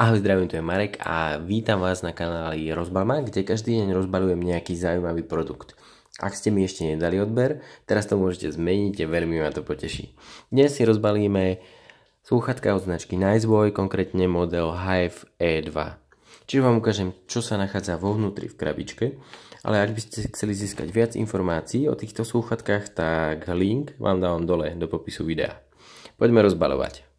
Ahoj, zdravím, tu je Marek a vítam vás na kanáli Rozbalma, kde každý deň rozbalujem nejaký zaujímavý produkt. Ak ste mi ešte nedali odber, teraz to môžete zmeniť, veľmi ma to poteší. Dnes si rozbalíme slúchatka od značky Niceboy, konkrétne model Hive E2. Čiže vám ukážem, čo sa nachádza vo vnútri v krabičke, ale ak by ste chceli získať viac informácií o týchto slúchatkách, tak link vám dávam dole do popisu videa. Poďme rozbalovať.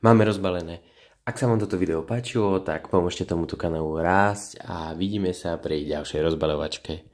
Máme rozbalené. Ak sa vám toto video páčilo, tak pomôžte tomuto kanálu rásť a vidíme sa pri ďalšej rozbalovačke.